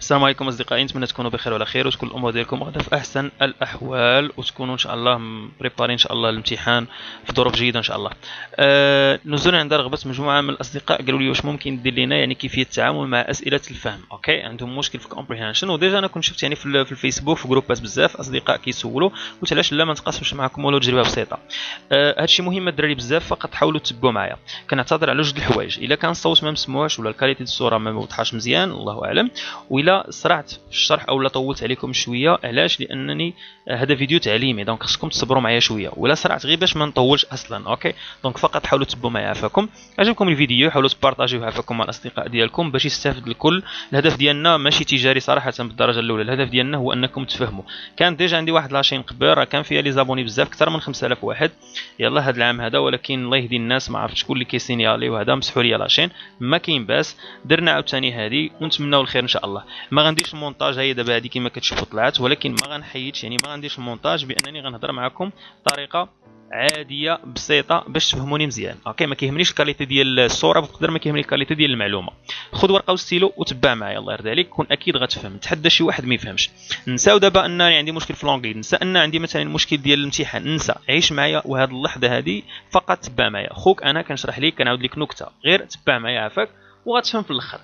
السلام عليكم أصدقائي نتمنى تكونوا بخير وعلى خير وتكون الأمور ديالكم؟ غدا في أحسن الأحوال وتكونوا إن شاء الله préparés إن شاء الله الامتحان في ظروف جيدة إن شاء الله. آه نزول عند رغبة مجموعة من الأصدقاء قالوا لي واش ممكن دير لنا يعني كيفية التعامل مع أسئلة الفهم okay؟ عندهم مشكل في comprehension و déjà أنا كنت شفت يعني في الفيسبوك في groupات بزاف أصدقاء كيسولوا قلت علاش لا ما نتقاسمش معكم ولو تجربة بسيطة. آه هادشي مهم الدراري بزاف فقط حاولوا تتبعوا معايا. كنعتذر على جوج الحوايج إلا كان الصوت ما مسموعش ولا ال qualité الصورة ما واضحاش مزيان الله أعلم. وإلا سرعت في الشرح أو لا طولت عليكم شوية. علاش؟ لأنني هذا فيديو تعليمي donc خصكم تصبروا معايا شوية. ولا سرعت غير باش ما نطولش أصلا okay؟ donc فقط حاولوا تتبعوا معايا عفاكم. عجبكم الفيديو حاولوا تبارطاجيوه عفاكم مع الأصدقاء ديالكم باش يستافد الكل. الهدف ديالنا ماشي تجاري صراحة بالدرجة الأولى الهدف ديالنا هو أنكم تفهموا. كان déjà عندي واحد la chaîne قبل راه كان فيها les abonnés بزاف أكثر من 5000 واحد. يلا هذا العام هذا ولكن الله يهدي الناس ما عرفتش شكون اللي كيسينيالي وهذا مسحوا لي la chaîne. ما كاين باس. درنا عاوتاني هذه ونتمناو الخير إن شاء الله. ما غنديرش المونتاج هي دابا هذه كما كتشوفوا طلعت ولكن ما غنحيدش يعني ما غنديرش المونتاج بأنني غنهضر معكم بطريقة عادية بسيطة باش تفهموني مزيان. okay ما كيهمنيش ال qualité ديال الصورة بقدر ما كيهمني ال qualité ديال المعلومة. خذ ورقة وستيلو وتبع معايا الله يرضي عليك. كون أكيد غتفهم نتحدى شي واحد ما يفهمش. نساو دابا انني عندي مشكل في l'anglais نسى أن عندي مثلا مشكل ديال الامتحان. ننسى عيش معايا وهاد اللحظة هذه فقط تبع معايا. خوك أنا كنشرح لك كنعاود لك نكتة. غير تبع معايا عافاك وغتفهم في الأخر.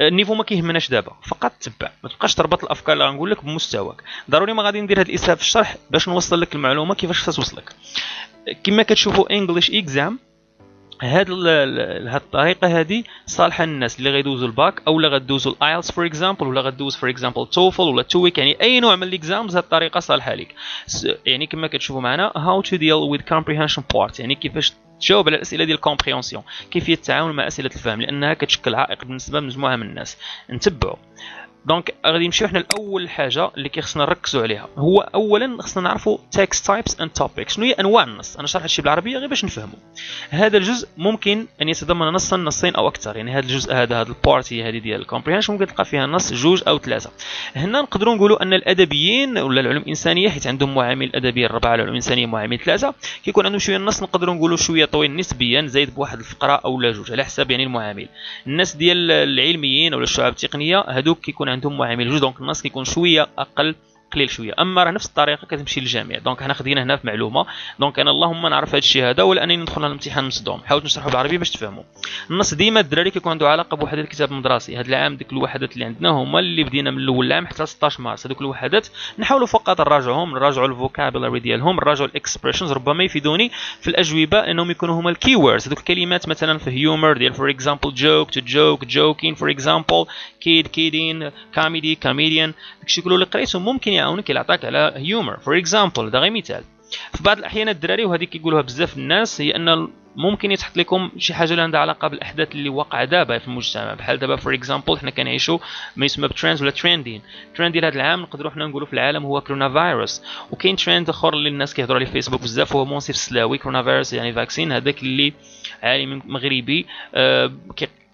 ال niveau ما كيهمناش دابا. فقط تبع. ما تبقاش تربط الأفكار اللي غنقول لك بمستواك. ضروري ما غادي ندير هذا الإسهاب في الشرح باش نوصل لك المعلومة كيفاش توصلك كما كتشوفوا English exam هاد هاد الطريقة هذه صالحة للناس اللي غيدوزوا الباك أو اللي غدوزوا ال IELTS for example ولا غدوز for example TOEFL ولا TOEIC يعني أي نوع من ال exams هاد الطريقة صالحة لك يعني كما كتشوفوا معنا how to deal with comprehension part يعني كيفاش تجاوب على الأسئلة ديال ال compréhension كيفيه التعامل مع أسئلة الفهم؟ لأنها كتشكل عائق بالنسبة لمجموعة من الناس. نتبعوا donc غادي نمشيو حنا لأول حاجة اللي كيخصنا نركزوا عليها. هو اولا خصنا نعرفوا text types and topics شنو هي أنواع النص؟ أنا شرحت شي بالعربية غير باش نفهموا هذا الجزء ممكن أن يتضمن نصا نصين أو أكثر. يعني هذا الجزء هذا هذا ال partie هذه ديال ال comprehension ممكن تلقى فيها نص جوج أو ثلاثة. هنا نقدروا نقولوا أن الأدبيين ولا العلوم الإنسانية حيت عندهم معامل ادبي اربعه العلوم الإنسانية معامل ثلاثة كيكون عندهم شوية النص نقدروا نقولوا شوية طويل نسبيا زايد بواحد الفقرة أو لا جوج على حساب يعني المعامل الناس ديال العلميين ولا الشعب التقنية هذوك كيكون عندهم معامل جوج donc النص كيكون شوية أقل. قليل شوية. أما راه نفس الطريقة كتمشي للجميع. donc حنا خدينا هنا في معلومة. donc أنا اللهم نعرف هذا الشيء هذا ولا انني ندخل الامتحان مصدوم حاولت نشرحه بالعربي باش تفهموا. النص ديما الدراري كيكون عنده علاقة بوحدة الكتاب المدرسي. هذا العام ديك الوحدات اللي عندنا هما اللي بدينا من الأول العام حتى 16 مارس. هذوك الوحدات نحاولوا فقط نراجعهم نراجعوا ال vocabulary ديالهم نراجعوا ال expressions. ربما يفيدوني في الأجوبة إنهم يكونوا هما ال key words هذوك الكلمات مثلا في humour ديال for example joke to joke joking for example kid kidding comedy comedian داكشي كله اللي قريته ممكن يعاونك يعطيك على humour for example هذا غير مثال. في بعض الأحيان الدراري وهذه كيقولوها بزاف الناس هي أن ممكن يتحط لكم شي حاجة اللي عندها علاقة بالأحداث اللي واقعة دابا في المجتمع. بحال دابا for example حنا كنعيشوا ما يسمى ب trends ولا trending trend ديال هذا العام نقدروا حنا نقولوا في العالم هو كورونا فيروس وكاين ترند آخر اللي الناس كيهضروا عليه في فيسبوك بزاف هو منصف سلاوي كورونا فيروس يعني vaccin هذاك اللي عالم مغربي آه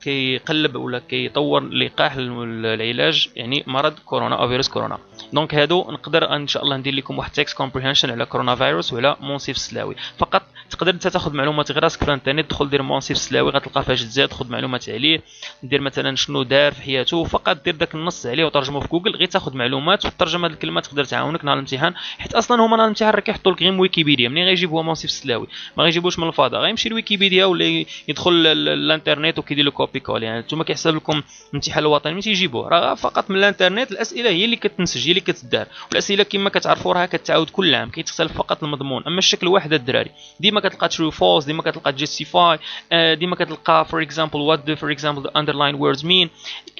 كيقلب ولا كيطور لقاح العلاج يعني مرض كورونا أو فيروس كورونا. donc هادو نقدر إن شاء الله ندير لكم واحد text comprehension على كورونا فيروس وعلى منصف سلاوي. فقط تقدر انت تاخذ معلومات غير راسك في الانترنت تدخل دير منصف سلاوي غتلقى فيها تزاد خذ معلومات عليه دير مثلا شنو دار في حياته فقط دير داك النص عليه وترجمه في جوجل غير تاخذ معلومات وترجم هذه الكلمات تقدر تعاونك نهار الامتحان حيت أصلا هما نهار الامتحان راه كيحطوا لك غير ويكيبيديا منين غيجيب هو منصف سلاوي؟ ما غيجيبوش من الفضاء غيمشي لويكيبيديا ولا يدخل الانترنت وكيدير له copier coller يعني نتوما كيحسب لكم الامتحان الوطني ملي تيجيبوه راه فقط من الانترنت الأسئلة هي اللي كتنسج هي اللي كتدار والأسئلة كما كتعرفوا راه كتعاود كل عام كيتختلف فقط المضمون أما الشكل واحد الدراري ديما كتلقى true false ديما كتلقى justify ديما كتلقى for example what for example the underlined words mean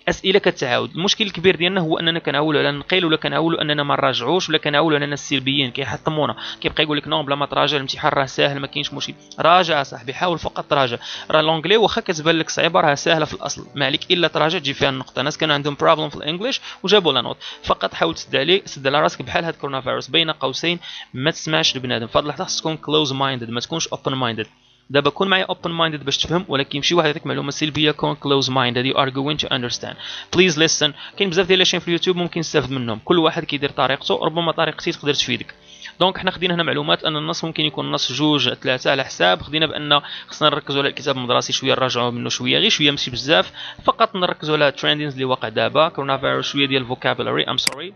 أسئلة كتعاود. المشكل الكبير ديالنا هو أننا كنعولوا على النقيل ولا كنعولوا أننا ما نراجعوش ولا كنعولوا أننا السلبيين. كيحطمونا كيبقى يقول لك no بلا ما تراجع الامتحان راه ساهل ما كاينش مشكل. راجع صاحبي حاول فقط تراجع. راه l'anglais واخا كتبان لك صعيبة راه ساهلة في الأصل. ما عليك إلا تراجع تجي فيها النقطة. ناس كانوا عندهم problem في ال English وجابوا la note. فقط حاول تسد عليه سد على راسك بحال هاد كورونا فيروس بين قوسين ما تسمعش لبنادم. فضل حتى تكون close minded ما تكونش open minded دابا كون معايا open minded باش تفهم ولكن شي واحد يعطيك معلومة سلبيه كون close minded you are going to understand please listen كاين بزاف ديال الأشياء في اليوتيوب ممكن تستافد منهم. كل واحد كيدير طريقته ربما طريقتي تقدر تفيدك. donc حنا خدينا هنا معلومات أن النص ممكن يكون نص جوج ثلاثة على حساب. خدينا بأن خصنا نركزوا على الكتاب المدرسي شوية نراجعوا منه شوية. غير شوية ماشي بزاف. فقط نركزوا على ال trendings اللي واقع دابا. كورونا فيروس شوية ديال ال vocabulary I'm sorry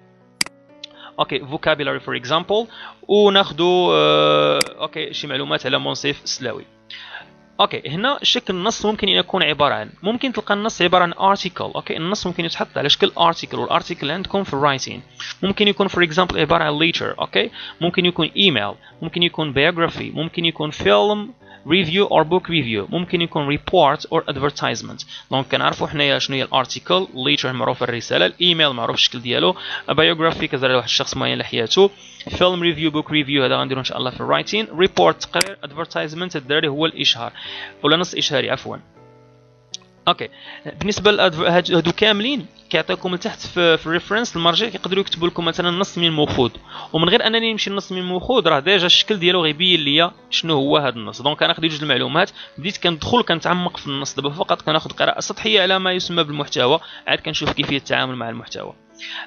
okay vocabulary for example وناخذوا okay شي معلومات على منصف سلاوي. okay هنا شكل النص ممكن يكون عبارة عن ممكن تلقى النص عبارة عن article okay النص ممكن يتحط على شكل article وال article عندكم في ال writing ممكن يكون for example عبارة عن letter okay ممكن يكون ايميل ممكن يكون biography ممكن يكون film review or book review. ممكن يكون report or advertisement. donc كنعرفوا حنايا شنو هي ال article letter معروف الرسالة. الإيميل معروف الشكل ديالو. Biography كتهضر واحد الشخص معين لحياته. film review book review هذا غنديرو إن شاء الله في ال writing report تقرير advertisement الدراري هو الإشهار. ولا نص إشهاري عفوا. okay. بالنسبة لهادو كاملين كيعطيكم لتحت في, ال reference المرجع كيقدروا يكتبوا لكم مثلا نص من مخود ومن غير أنني نمشي نص من مخود راه déjà الشكل ديالو غيبين ليا شنو هو هذا النص. donc أنا خديت جوج المعلومات بديت كندخل كنتعمق في النص. دابا فقط كناخذ قراءة سطحية على ما يسمى بالمحتوى عاد كنشوف كيفيه التعامل مع المحتوى.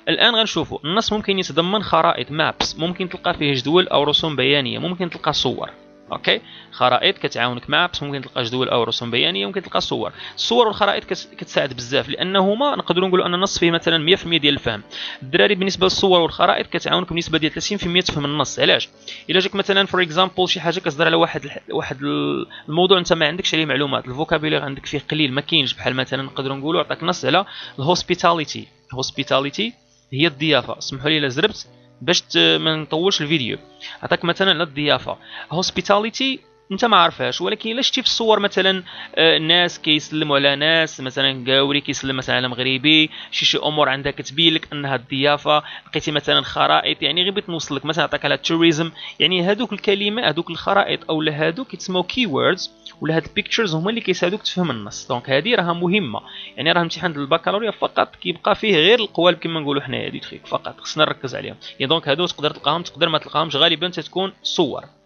الآن غنشوفوا النص ممكن يتضمن خرائط maps ممكن تلقى فيه جدول أو رسوم بيانية ممكن تلقى صور. okay؟ خرائط كتعاونك maps ممكن تلقى جدول أو رسوم بيانية ممكن تلقى صور. الصور والخرائط كتساعد بزاف. لأنهما نقدروا نقولوا أن النص فيه مثلا 100% ديال الفهم. الدراري بالنسبة للصور والخرائط كتعاونك بنسبة ديال 30% تفهم النص. علاش؟ إلا جاك مثلا for example شي حاجة كتهضر على واحد واحد الموضوع أنت ما عندكش عليه معلومات. ال vocabulaire عندك فيه قليل ما كاينش. بحال مثلا نقدروا نقولوا عطاك نص على ال hospitality ال hospitality هي الضيافة. سمحوا لي إلا زربت. باش ما نطولش الفيديو. عطاك مثلا الضيافة. hospitality انت ما عارفهاش ولكن إلا شتي في الصور مثلا آه، ناس كيسلموا على ناس مثلا ݣاوري كيسلم مثلا على مغربي شي شي أمور عندها كتبين لك أنها الضيافة لقيتي مثلا خرائط يعني غير بغيت نوصل لك مثلا عطاك على ال tourism يعني هذوك الكلمات هذوك الخرائط أو هذوك كيتسموا key words ولا هاد ال pictures هما اللي كيساعدوك تفهم النص. donc هذه راها مهمة يعني راه امتحان البكالوريا فقط كيبقى فيه غير القوالب كما نقولوا حنايا دي تخيك فقط خصنا نركز عليهم. يعني donc هادو تقدر تلقاهم تقدر ما تلقاهمش غالبا تتكون صور.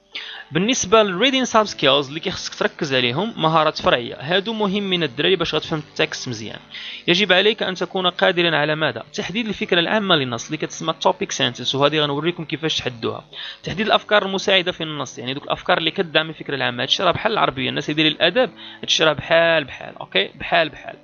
بالنسبة لل reading sub-skills اللي كيخصك تركز عليهم مهارات فرعية. هادو مهمين الدراري باش غتفهم ال text مزيان. يجب عليك أن تكون قادرا على ماذا؟ تحديد الفكرة العامة للنص اللي كتسمى topic sentence وهذه غنوريكم كيفاش تحدوها. تحديد الأفكار المساعدة في النص يعني دوك الأفكار اللي كتدعم الفكرة العامة. هادشي راه بحال العربية الناس اللي الأدب هادشي راه بحال بحال أوكي؟ بحال بحال.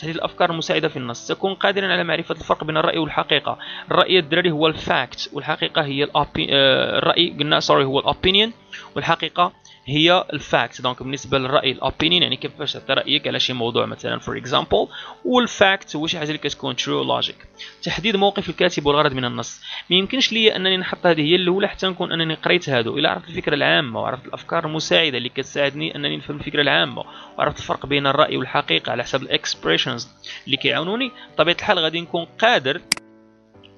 تحديد الأفكار المساعدة في النص. تكون قادرا على معرفة الفرق بين الرأي والحقيقة. الرأي الدراري هو ال fact والحقيقة هي آه، الرأي قلنا sorry هو ال opinion والحقيقة هي ال fact. donc بالنسبة للرأي ال opinion يعني كيفاش تعطي رايك على شي موضوع مثلا for example وال fact هو شي حاجة اللي كتكون true logique تحديد موقف الكاتب والغرض من النص. ما يمكنش لي أنني نحط هذه هي الأولى حتى نكون أنني قريت هادو. إلا عرفت الفكرة العامة وعرفت الأفكار المساعدة اللي كتساعدني أنني نفهم الفكرة العامة وعرفت الفرق بين الرأي والحقيقة على حسب الاكسبريشنز اللي كيعاونوني بطبيعة الحال غادي نكون قادر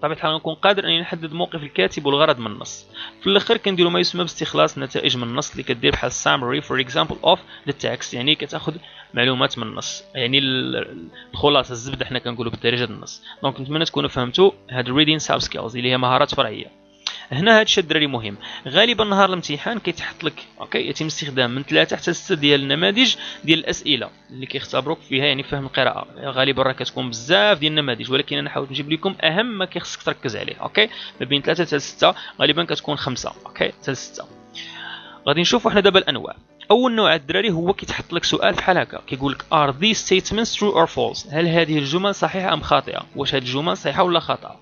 بطبيعه الحال نكون قادر اني نحدد موقف الكاتب والغرض من النص. في الآخر كنديروا ما يسمى باستخلاص نتائج من النص اللي كدير بحال summary for example of the text يعني كتأخذ معلومات من النص. يعني الخلاصة الزبدة حنا كنقولوا بالدارجه النص. donc نتمنى تكونوا فهمتوا هاد reading sub skills اللي هي مهارات فرعية. هنا هذا الشيء الدراري مهم. غالبا نهار الامتحان كيتحط لك أوكي يتم استخدام من ثلاثة حتى ستة ديال النماذج ديال الأسئلة اللي كيختبروك فيها يعني فهم القراءة. غالبا راه كتكون بزاف ديال النماذج ولكن أنا حاولت نجيب لكم أهم ما كيخصك تركز عليه أوكي؟ ما بين ثلاثة حتى ستة غالبا كتكون خمسة أوكي؟ حتى ستة. غادي نشوفوا حنا دابا الأنواع. أول نوع الدراري هو كيتحط لك سؤال بحال هكا كيقول لك are these statements true or false? هل هذه الجمل صحيحة أم خاطئة؟ واش هذه الجمل صحيحة ولا خاطئة؟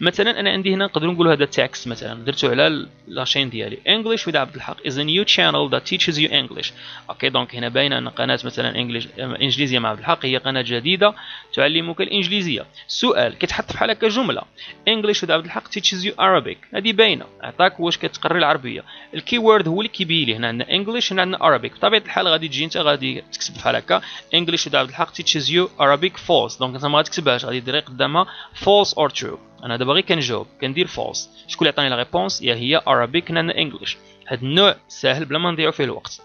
مثلا أنا عندي هنا نقدر نقول هذا text مثلا درته على la chaîne ديالي. English with عبد الحق a new channel that teaches you English. أوكي donc هنا باينة أن قناة مثلا English إنجليزية مع عبد الحق هي قناة جديدة تعلمك الإنجليزية. سؤال كيتحط بحال هكا جملة. English with عبد الحق teaches you Arabic. هذه باينة. عطاك واش كتقري العربية. ال key word هو اللي كيبين لي هنا عندنا English هنا عندنا Arabic. بطبيعة الحال غادي تجي أنت غادي تكتب بحال هكا. English with عبد الحق teaches you Arabic false. donc أنت ما غاتكتبهاش غادي ديري قدامها false or true. أنا دابا غير كنجاوب كندير false شكون اللي عطاني la réponse يا هي Arabic أنا English هاد النوع ساهل بلا ما نضيعو فيه الوقت.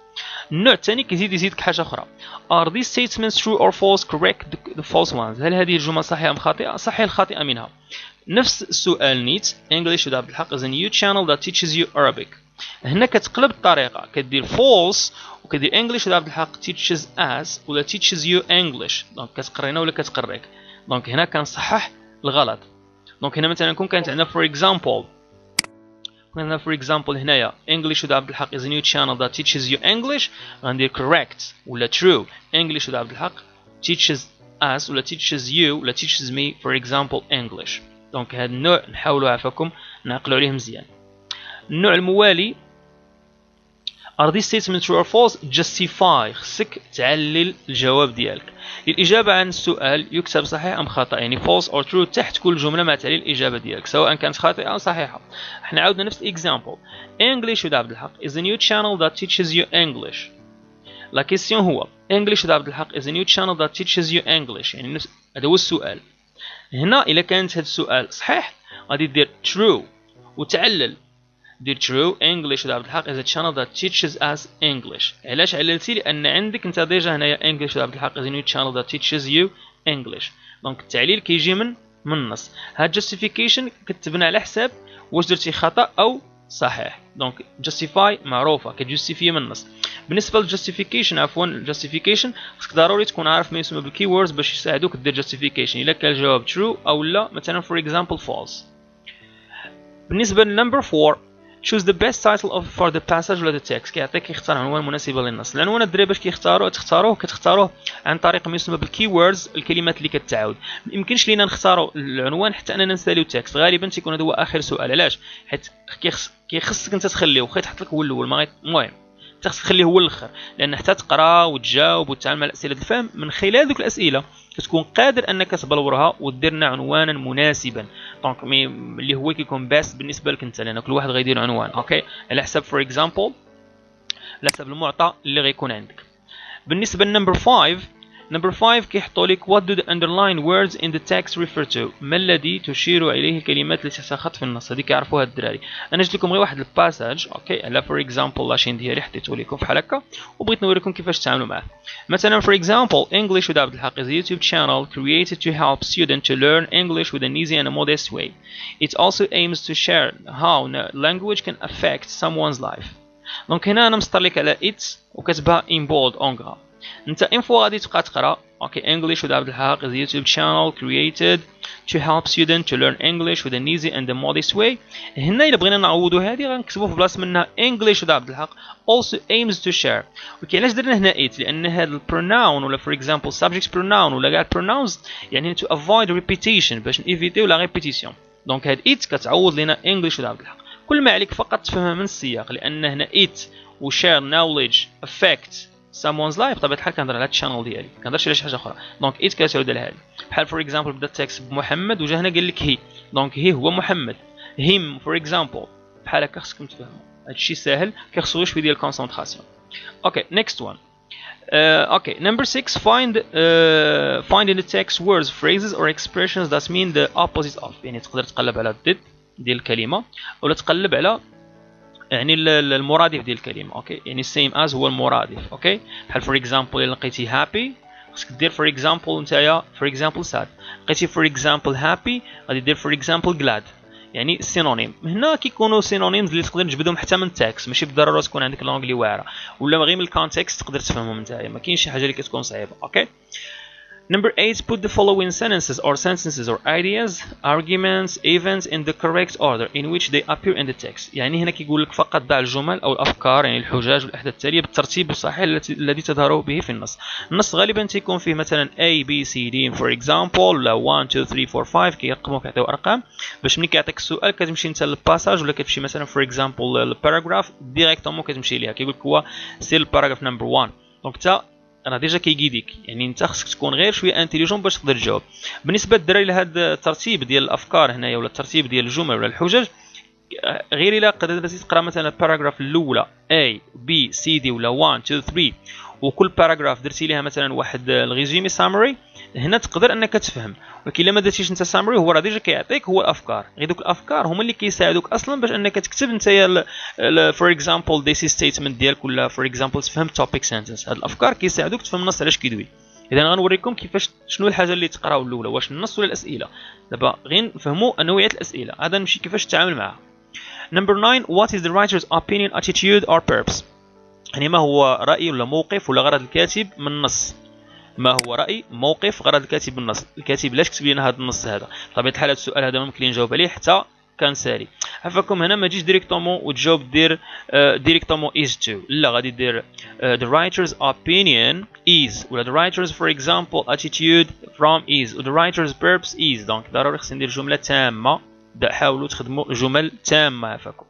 النوع الثاني كيزيد يزيدك حاجة أخرى. Are these statements true or false? Correct the false ones. هل هذه الجمل صحيحة أم خاطئة؟ صحيح الخاطئة منها. نفس السؤال نيت. English with عبد الحق is a new channel that teaches you Arabic. هنا كتقلب الطريقة. كدير false وكدير English with عبد الحق teaches us ولا teaches you English. donc كتقرينا ولا كتقريك. donc هنا كنصحح الغلط. دونك هنا مثلا كون كانت عندنا فور اكزامبل مثلا for example هنايا English with عبد الحق is a new channel that teaches you English غندير correct ولا true English with عبد الحق teaches us ولا teaches you ولا teaches me for example English دونك هذا النوع نحاولوا عفاكم نعقلوا عليه مزيان النوع الموالي are these statements true or false? Justify. خصك تعلل الجواب ديالك. الإجابة عن السؤال يكتب صحيح أم خطأ؟ يعني false or true تحت كل جملة مع تعليل الإجابة ديالك سواء كانت خاطئة أو صحيحة. إحنا عاودنا نفس example. English with عبد الحق is a new channel that teaches you English. la question هو English with عبد الحق is a new channel that teaches you English. يعني نفس هذا هو السؤال. هنا إذا كانت هذا السؤال صحيح غادي دير true وتعلل. دير true English with عبد الحق. is a channel that teaches us English. علاش؟ عللتي لأن عندك أنت déjà هنايا English with عبد الحق. is a new channel that teaches you English. donc التعليل كيجي من من النص. هاد justification كتبنى على حساب واش درتي خطأ أو صحيح. donc justify معروفة. كت justifie من النص. بالنسبة لل justification عفوا justification خصك ضروري تكون عارف ما يسمى بال key words باش يساعدوك دير justification. إلا كان الجواب true أو لا مثلا for example false. بالنسبة ل number 4 choose the best title of for the passage ولا the text. كيعطيك يختار عنوان مناسب للنص. العنوان الدراري باش كيختاروه تختاروه كتختاروه عن طريق ما يسمى بال key words الكلمات اللي كتعاود. ما يمكنش لينا نختاروا العنوان حتى أننا نساليو ال text غالبا تيكون هذا هو آخر سؤال. علاش؟ حيت كيخصك أنت تخليه واخا يتحط لك هو الأول. المهم خصك تخليه هو الآخر. لأن حتى تقرا وتجاوب وتتعامل مع الاسئله الفهم من خلال ذوك الأسئلة كتكون قادر أنك تبلورها ودير لنا عنوانا مناسبا. donc اللي هو كيكون باس بالنسبة لك أنت لأن كل واحد غيدير عنوان أوكي على حسب for example على حسب المعطى اللي غيكون عندك. بالنسبة ل number 5 Number 5 كيحطوا لك what do the underlined words in the text refer to ما الذي تشير اليه الكلمات التي تساخط في النص هذه كيعرفوها الدراري انا جبت لكم غير واحد الباساج اوكي على فور اكزامبل لاشين ديالي حطيته لكم بحال هكا وبغيت نوريكم كيفاش تتعاملوا معاه مثلا for example English with عبد الحق is a YouTube channel created to help students to learn English with an easy and a modest way it also aims to share how language can affect someone's life دونك هنا انا مسطر لك على it وكتبها in bold en gras انت انفو غادي تبقى تقرا. أوكي English with عبد الحق is YouTube channel created to help student to learn English with an and modest way هنا إلا بغينا نعوضوا هذه غنكتبوا في بلاصة منها English with عبد الحق also aims to share. أوكي علاش درنا هنا it لأن هاد ال pronoun ولا for example subject pronoun ولا غير pronouns يعني to avoid repetition باش ن évite يو la répétition donc هاد it كتعوض لنا English with عبد الحق كل ما عليك فقط تفهمها من السياق لأن هنا it و share language affect someone's life. بطبيعه الحال كنهضر على ال channel ديالي كنهضرش على شي حاجة أخرى. donc it كتعود على هذه بحال for example بدا ال text بمحمد؟ وجا هنا قال لك هي donc هي هو محمد. him for example بحال هكا خصكم تفهموا هادشي ساهل. كيخصو شوية ديال ال concentration أوكي next one أوكي number 6 find uh, find in the text words phrases or expressions that mean the opposite of. يعني تقدر تقلب على الضد ديال الكلمة ولا تقلب على يعني المرادف ديال الكلمة أوكي؟ يعني same as هو المرادف أوكي؟ بحال for example إلا لقيتي happy خصك دير for example نتايا for example sad لقيتي for example happy غادي دير for example glad يعني synonym هنا كيكونوا synonyms اللي تقدر تجبدهم حتى من ال text ماشي بالضرورة تكون عندك l'anglais واعرة. ولا غير من ال context تقدر تفهمهم نتايا ما كاينش شي حاجة اللي كتكون صعيبة أوكي؟ Number 8. Put the following sentences or sentences or ideas, arguments, events in the correct order in which they appear in the text. يعني هنا كيقول لك فقط ضع الجمل أو الأفكار يعني الحجاج والأحداث التالية بالترتيب الصحيح الذي تظهر به في النص. النص غالبا تيكون فيه مثلا A B C D for example ولا 1 2 3 4 5 كيرقموا كيعطيو أرقام باش ملي كيعطيك السؤال كتمشي أنت لل passage ولا كتمشي مثلا for example ال paragraph directement كتمشي ليها كيقول لك هو سير الباراجراف نمبر 1 دونك راه ديجا كيقيديك يعني أنت خصك تكون غير شوية intelligent باش تقدر تجاوب. بالنسبة للدراري لهذا الترتيب ديال الأفكار هنايا ولا الترتيب ديال الجمل ولا الحجج غير إلا قدرت تقرأ مثلا ال paragraph الأولى A B C D ولا 1 2 3 وكل paragraph درتي ليها مثلا واحد ال résumé summary هنا تقدر أنك تفهم. ولكن إلا ما درتيش أنت summary هو راه déjà كيعطيك هو الأفكار. غير دوك الأفكار هما اللي كيساعدوك أصلا باش أنك تكتب أنت for example thesis statement ديالك ولا for example تفهم topic sentence هاد الأفكار كيساعدوك تفهم النص علاش كيدوي. إذا غنوريكم كيفاش شنو الحاجة اللي تقراو الأولى واش النص ولا الأسئلة. دابا غير نفهموا نوعيه الأسئلة. هذا نمشي كيفاش تتعامل معها. number 9 what is the writer's opinion attitude or purpose يعني ما هو رأي ولا موقف ولا غرض الكاتب من النص؟ ما هو رأي موقف غرض الكاتب بالنص الكاتب علاش كتب لنا هذا النص هذا؟ بطبيعه الحال هذا السؤال هذا ممكن نجاوب عليه حتى كان ساري. عفاكم هنا ما تجيش directement وتجاوب دير directement is to. لا غادي دير the writer's opinion is. ولا writer's for example attitude from is. و the writer's purpose is. donc ضروري خصني ندير جملة تامة. حاولوا تخدموا جمل تامة عفاكم.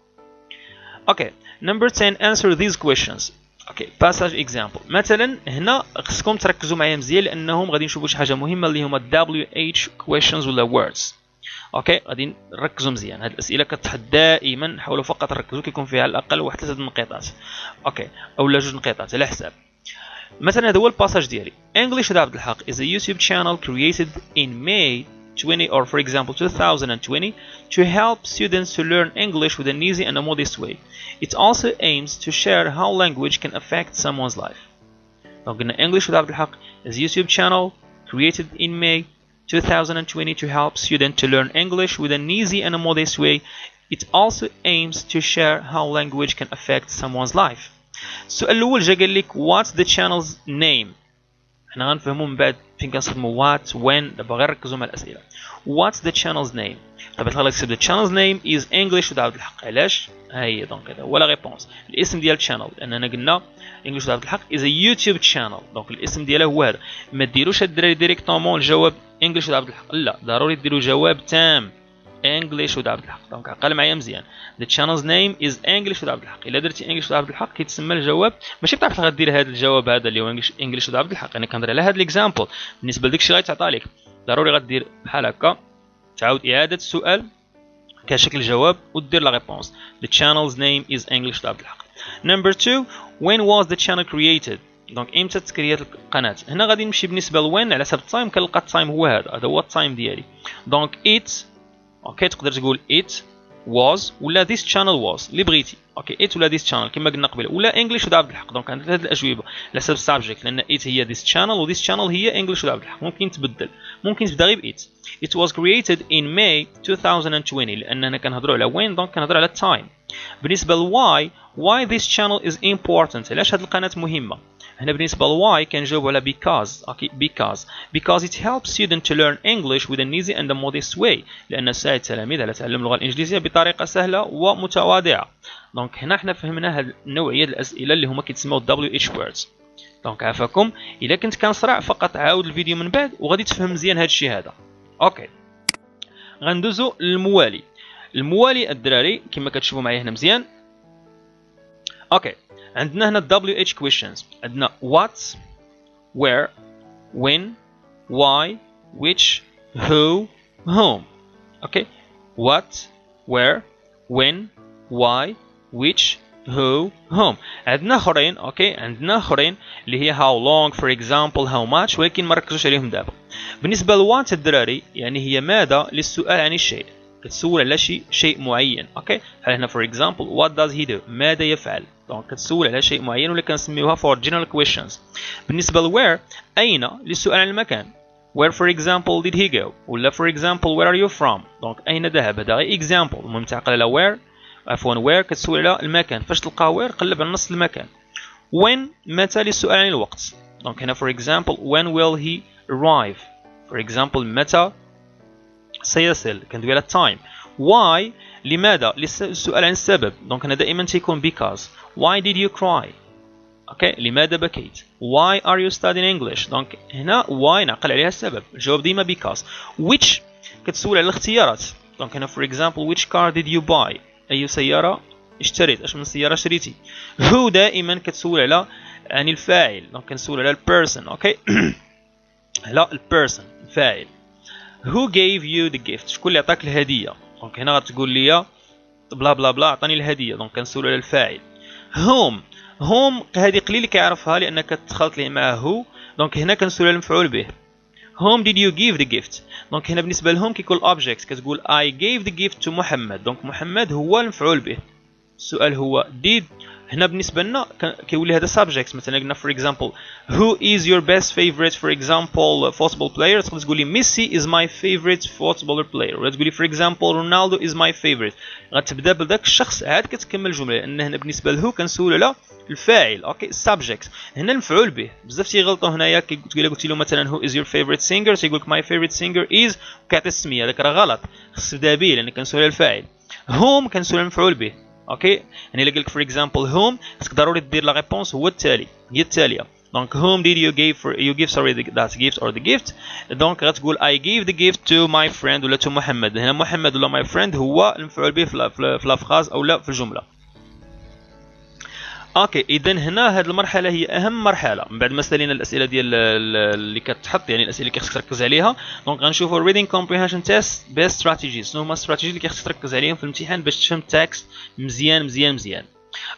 okay number 10 answer these questions. okay passage example مثلا هنا خصكم تركزوا معايا مزيان لانهم غادي نشوفوا شي حاجة مهمه اللي هما WH questions ولا words. okay غادي نركزوا مزيان هاد الاسئله كتحط دائما حاولوا فقط ركزوا كيكون فيها على الاقل واحد ثلاثة نقيطات okay اولا جوج نقيطات على حساب مثلا هذا هو الباساج ديالي English عبد الحق is a YouTube channel created in May 20 or for example 2020 to help students to learn English with an easy and a modest way. It also aims to share how language can affect someone's life. Donc English with Abdul Haq is a YouTube channel created in May 2020 to help students to learn English with an easy and a modest way. It also aims to share how language can affect someone's life. السؤال الأول جا قال لك what's the channel's name احنا غنفهمو من بعد فين كنستخدمو what when دابا غير ركزوا مع الأسئلة what's the channel's name الغلط كتب the channel's name is English with عبد الحق. علاش؟ ها هي donc هذا. هو la réponse الاسم ديال ال channel لأننا قلنا English with عبد الحق is a YouTube channel. donc الاسم ديالها هو هذا. ما ديروش الدراري directement الجواب English with عبد الحق. لا ضروري ديروا جواب تام. English with عبد الحق. donc عقل معايا مزيان. the channel's name is English with عبد الحق. إلا درتي English with عبد الحق كيتسمى الجواب. ماشي بطبيعة غدير هذا الجواب هذا اللي هو English English with عبد الحق. أنا كنهضر على هذا ال example بالنسبة لداك الشيء غيتعطى لك ضروري غدير بحال هكا. تعاود إعادة السؤال كشكل جواب ودير la réponse. The channel's name is English عبد الحق number 2 when was the channel created? donc إمتى تكريات القناة؟ هنا غادي نمشي بالنسبة ل when؟ على حسب ال time كنلقى ال time هو هذا هذا هو ال time ديالي. donc it okay تقدر تقول it was ولا this channel was اللي بغيتي. okay it ولا this channel. كما قلنا قبل ولا English with عبد الحق donc عندك هذه الاجوبه على حسب ال subject لأن it هي this channel و this channel هي English with عبد الحق ممكن تبدل ممكن تبدا غير it. It was created in May 2020 لاننا كنهضروا على when donc كنهضروا على time. بالنسبة ل why why this channel is important. علاش هذه القناه مهمه هنا بالنسبة ل why كنجاوب على because because because it helps students to learn English with an easy and a modest way. لأن تساعد التلاميذ على تعلم اللغة الإنجليزية بطريقة سهلة ومتواضعة. donc هنا حنا فهمنا هاد النوعية الأسئلة اللي هما كيتسموا WH words. donc عافاكم إلا كنت كنسرع فقط عاود الفيديو من بعد وغادي تفهم مزيان هاد الشيء هذا. okay غندوزو للموالي. الموالي الدراري كما كتشوفوا معايا هنا مزيان. okay عندنا هنا WH questions. عندنا what where when why which who whom. Okay? What where when why which who whom. عندنا اخرين أوكي عندنا اخرين اللي هي how long for example how much ولكن ما ركزوش عليهم دابا بالنسبة لوات الدراري يعني هي ماذا للسؤال عن الشيء كتسول على شيء معين. okay هنا for example what does he do? ماذا يفعل؟ donc كتسول على شيء معين ولا كنسميوها for general questions. بالنسبة ل where أين للسؤال عن المكان؟ Where for example did he go? ولا for example where are you from? donc أين ذهب؟ هذا غير example. المهم تعقل على where. عفوا where كتسول على المكان. فاش تلقى where قلب على نص المكان. When متى للسؤال عن الوقت؟ donc هنا for example when will he arrive? For example متى سيصل كندوي على time why لماذا؟ للسؤال عن السبب. donc هنا دائما تيكون because. Why did you cry? okay. لماذا بكيت؟ Why are you studying English? donc هنا why نعقل عليها السبب. الجواب ديما because. Which كتسول على الاختيارات. donc هنا for example which car did you buy? أي سيارة اشتريت؟ أش من سيارة شريتي who دائما كتسول على عن الفاعل؟ donc كنسول على ال person okay على ال person الفاعل. Who gave you the gift? شكون اللي عطاك الهدية؟ donc هنا غتقول لي بلا بلا بلا عطاني الهدية. donc كنسول على الفاعل. Whom whom هذه قليل كيعرفها لأن كتخلط ليه مع who donc هنا كنسول على المفعول به. Whom did you give the gift? donc هنا بالنسبة ل whom كيكون objects. كتقول I gave the gift to محمد donc محمد هو المفعول به. السؤال هو did هنا بالنسبة لنا كيولي هذا subjects. مثلا قلنا for example who is your best favorite for example football player تقدر تقول لي ميسي is my favorite footballer player. ولا تقول لي for example رونالدو is my favorite. غتبدأ بذاك الشخص عاد كتكمل الجملة. لأن هنا بالنسبة ل who كنسول على الفاعل. okay subject هنا المفعول به. بزاف تيغلطوا هنايا كتقول قلت له مثلا who is your favorite singer تيقول لك my favorite singer is كيعطي السميه هذاك راه غلط. خص تبدأ به لأن كنسول على الفاعل. هوم كنسول المفعول به. أوكي يعني إلا قال لك for example هوم خصك ضروري دير la réponse هو التالي. هي التالية. donc did you give for you give sorry that gift or the gift? donc غتقول I gave the gift to my friend ولا to محمد هنا محمد ولا my friend هو المفعول به في la phrase أو لا في الجملة. أوكي اذا هنا هذه المرحلة هي أهم مرحلة. من بعد ما سألينا الأسئلة ديال اللي كتحط يعني الأسئلة اللي كيخصك تركز عليها. donc غنشوفوا reading comprehension test best strategies. شنو هما ال stratégies اللي كيخصك تركز عليهم في الامتحان باش تفهم ال text مزيان مزيان مزيان.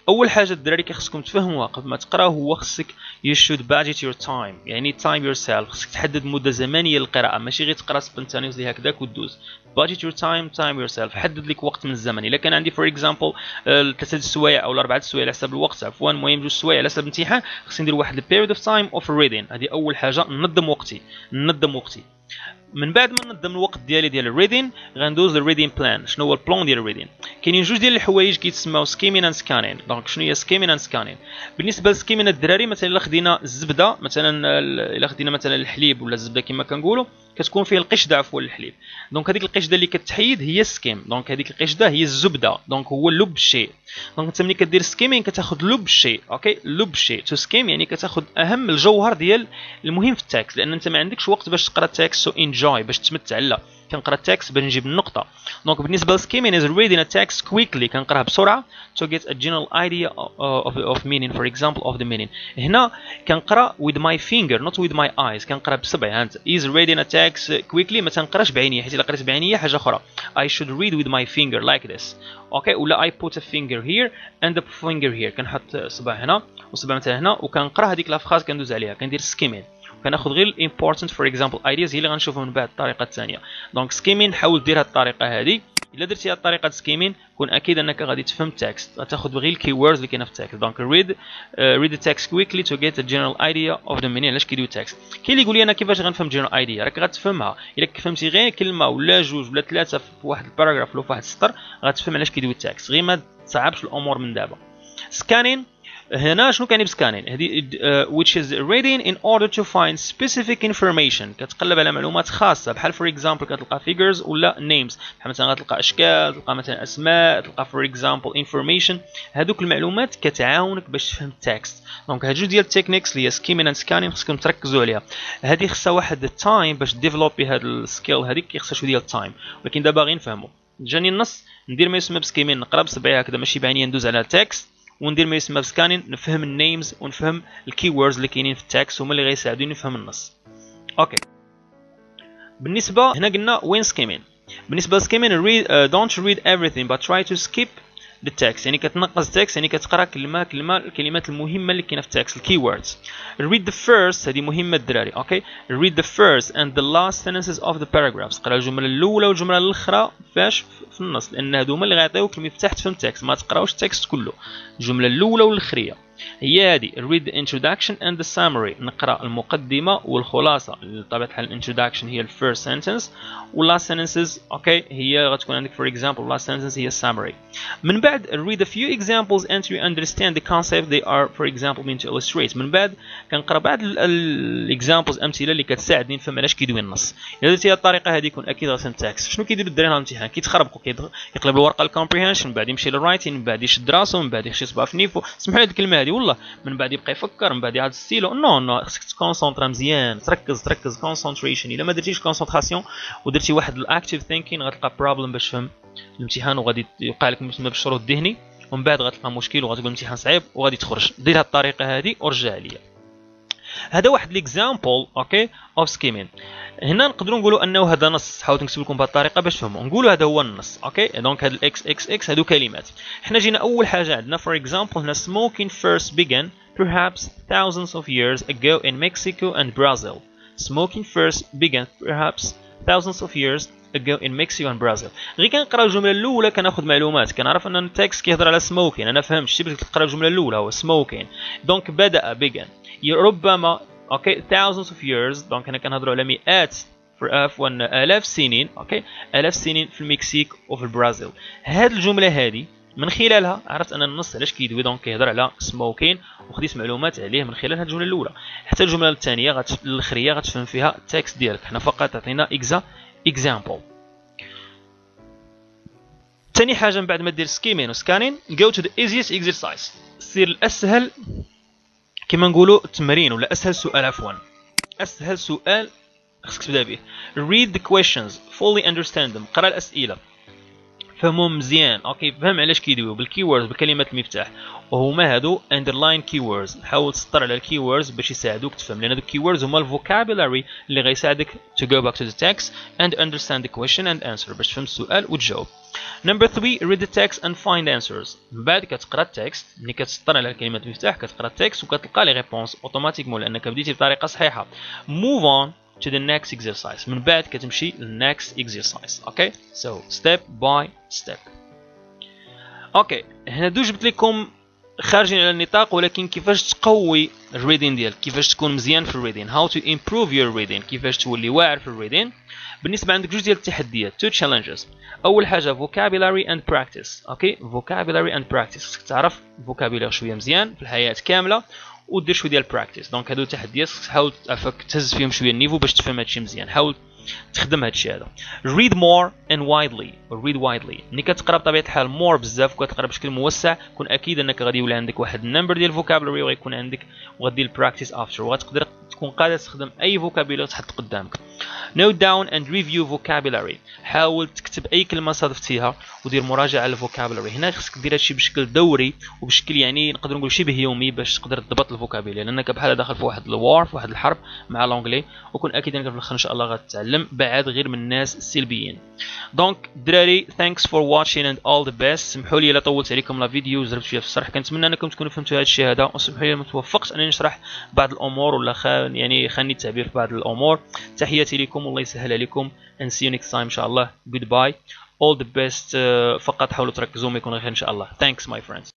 أول حاجة الدراري كيخصكم تفهموها قبل ما تقراو هو خصك you should budget your time. يعني time yourself خصك تحدد مدة زمنية للقراءة ماشي غير تقرأ spontaneously هكذاك وتدوز. Budget your time time yourself. حدد لك وقت من الزمن. إلا كان عندي for example ثلاثة السوايع أو اربعه السوايع على حسب الوقت عفوا المهم جوج السوايع على حسب الامتحان خصني ندير واحد ال period of time of reading هذه أول حاجة ننظم وقتي. ننظم وقتي. من بعد ما ننظم الوقت ديالي ديال ال reading غندوز لل reading plan شنو هو ال plan ديال ال reading كاينين جوج ديال الحوايج كيتسموا skimming and scanning donc شنو هي skimming and scanning بالنسبة لل skimming الدراري مثلا إلا خدينا الزبدة مثلا إلا خدينا مثلا الحليب ولا الزبدة كما كنقولوا كتكون فيه القشده عفوا الحليب. donc هذيك القشده اللي كتحيد هي ال skim donc هذيك القشده هي الزبدة. donc هو لب الشيء. donc أنت ملي كدير skimming كتاخذ لب الشيء. أوكي لب الشيء. to skim يعني كتاخذ أهم الجوهر ديال المهم في التاكس لأن أنت ما عندكش وقت باش تقرأ ال text so enjoy باش تمتع لا كنقرا ال text باش نجيب النقطة. donc بالنسبة لل skimming is reading a text quickly. كنقراها بسرعة to get a general idea of, of meaning for example of the meaning. هنا كنقرا with my finger not with my eyes. كنقرا بصبعي is reading a text quickly ما تنقراش بعينيا حيت إلا قريت بعينيا حاجة أخرى. I should read with my finger like this. أوكي ولا I put a finger here and a finger here. كنحط صبع هنا وصبع مثلا هنا وكنقرا هذيك la phrase كندوز عليها كندير skimming كناخذ غير ال important for example ideas هي اللي غنشوفهم من بعد الطريقة الثانية. دونك skimming حاول دير هذه الطريقة هذه إلا درتي هذه الطريقة skimming كون أكيد أنك غادي تفهم ال text غتاخذ غير ال key words اللي كاينة في ال text donc read read ال text quickly to get general idea of the meaning علاش كيديروا ال text كاين اللي يقول لي أنا كيفاش غنفهم general idea راك غتفهمها. إلا فهمتي غير كلمة ولا جوج ولا ثلاثة في واحد ال paragraph ولا في واحد السطر غتفهم علاش كيدوي ال text غير ما تصعبش الأمور من دابا. scanning هنا شنو كان ب scanning هذه uh, which is reading in order to find specific information. كتقلب على معلومات خاصة. بحال for example كتلقى figures ولا names. بحال مثلا غتلقى أشكال تلقى مثلا أسماء تلقى for example information. هذوك المعلومات كتعاونك باش تفهم ال text donc هاد جوج ديال ال techniques اللي هي skimming and scanning خصكم تركزوا عليها. هذه خصها واحد ال time باش développer هاد ال skill هذيك كيخصها شوية ديال ال time ولكن دابا غير نفهموا جاني النص. ندير ما يسمى ب skimming نقرأ بصبعي هكذا. ماشي بعينيا ندوز على ال text وندير ما يسمى scanning نفهم ال names ونفهم ال key words اللي كاينين في ال text هما اللي غيساعدوني نفهم النص. أوكي. بالنسبة هنا قلنا when skimming. بالنسبة ل skimming read, uh, don't read everything but try to skip بال text يعني كتنقص ال text يعني كتقرا كلمه كلمه الكلمات المهمة اللي كاينة في ال text ال key words read the first هذه مهمة الدراري أوكي read the first and the last sentences of the paragraphs. قرا الجملة الأولى والجملة الأخرى فاش في النص لأن هادو هما اللي غيعطيوك المفتاح تفهم ال text ما تقراوش التكست كله. الجملة الأولى والأخرية. هي هذه read the introduction and the summary. نقرأ المقدمة والخلاصة. بطبيعة الحال introduction هي ال first sentence last sentences أوكي هي غتكون عندك for example last sentence هي summary. من بعد read a few examples and you understand the concept they are for example meant to illustrate. من بعد كنقرأ بعض ال examples أمثلة اللي كتساعدني نفهم علاش كيدوي النص. الا درتي الطريقة هذه يكون أكيد ال text شنو كيديروا الدراري الامتحان؟ كيتخربقوا يقلب الورقه ال comprehension من بعد يمشي لل writing من بعد يشد راسو من بعد يخشي صباع في نيفو. سمحوا لي الكلمة هذه والله من بعد يبقى يفكر من بعد يعاد ستيلو no no خصك te concentrer مزيان تركز تركز concentration الا ما درتيش concentration ودرتي واحد ال active thinking غتلقى problème باش تفهم الامتحان وغادي يوقع لك ما بالشروط الذهني ومن بعد غتلقى مشكل وغتقول الامتحان صعيب وغادي تخرج. دير هذه الطريقة هذه ورجع ليا. هذا واحد l'exemple أوكي of skimming هنا نقدروا نقولوا أنه هذا نص. حاولت نكتب لكم بهذه الطريقة باش تفهموا. نقولوا هذا هو النص أوكي donc هذا ال X X X هادو كلمات. حنا جينا أول حاجة عندنا for example هنا smoking first began perhaps thousands of years ago in Mexico and Brazil. Smoking first began perhaps thousands of years ago in Mexico and Brazil. غير كنقرا الجملة الأولى كناخذ معلومات. كنعرف أن ال text كيهضر على smoking. أنا فهمت شتي باش تقرأ الجملة الأولى هو smoking. donc بدأ began. ربما أوكي thousands of years donc هنا كنهضروا على مئات عفوا آلاف سنين أوكي آلاف سنين في المكسيك وفي البرازيل هاد الجملة هذه من خلالها عرفت أن النص علاش كيدوي donc كيهضر على smoking وخديت معلومات عليه من خلال هاد الجملة الأولى. حتى الجملة الثانية غت... الأخرية غتفهم فيها ال text ديالك. حنا فقط عطينا اكزا example ثاني حاجة من بعد ما دير skimming و scanning go to the easiest exercise. سير الأسهل. كما نقولوا التمرين ولا أسهل سؤال عفوا. أسهل سؤال خصك تبدأ به. Read the questions. Fully understand them. قرأ الأسئلة. فهمهم مزيان أوكي فهم علاش كيدويو؟ بال keywords بكلمات المفتاح. وهما هادو underline keywords. حاول تسطر على ال keywords باش يساعدوك تفهم. لأن هادو ال keywords هما ال vocabulary اللي غيساعدك to go back to the text and understand the question and answer باش تفهم السؤال وتجاوب. Number 3 read the text and find answers. من بعد كتقرأ ال text ملي كتسطر على كلمة المفتاح كتقرأ ال text وكتلقى les réponses automatiquement لأنك بديتي بطريقة صحيحة. Move on. To the next exercise. من بعد كتمشي next exercise. okay so step by step. okay هنا دو جبت لكم خارجين على النطاق ولكن كيفاش تقوي ال reading ديالك؟ كيفاش تكون مزيان في ال reading؟ How to improve your reading كيفاش تولي واعر في ال reading؟ بالنسبة عندك جوج ديال التحديات two challenges. أول حاجة vocabulary and practice. okay vocabulary and practice. تعرف vocabulary شوية مزيان في الحياة كاملة. ودير شوية ديال practice donc هادو تحديات تحاول تعرفك تهز فيهم شوية ال niveau باش تفهم هادشي مزيان. حاول تخدم هادشي هذا. Read more and widely. Read widely. ملي كتقرا بطبيعة الحال more بزاف وكتقرا بشكل موسع كون أكيد أنك غادي يولي عندك واحد ال number ديال vocabulary وغيكون عندك وغادير ال practice after وغتقدر تكون قادر تستخدم أي vocabulary تحط قدامك. Note down and review vocabulary. حاول تكتب أي كلمة صادفتيها ودير مراجعة على ال vocabulary هنا خصك دير هادشي بشكل دوري وبشكل يعني نقدر نقول شبه يومي باش تقدر تضبط ال vocabulary لأنك بحال داخل في واحد ال war في واحد الحرب مع l'anglais وكون أكيد أنك في الآخر إن شاء الله غتتعلم بعد غير من الناس السلبيين. donc دراري thanks for watching and all the best. سمحوا لي إلا طولت عليكم la vidéo وزربت فيها في الشرح كنتمنى أنكم تكونوا فهمتوا هذا الشيء هذا. وسمحوا لي ما توفقت أنني نشرح بعض الأمور ولا يعني خاني التعبير في بعض الأمور. تحياتي لكم والله يسهل عليكم and see you next time إن شاء الله. Goodbye. All the best uh, فقط حاولوا تركزوا ما يكون غير إن شاء الله. Thanks my friends.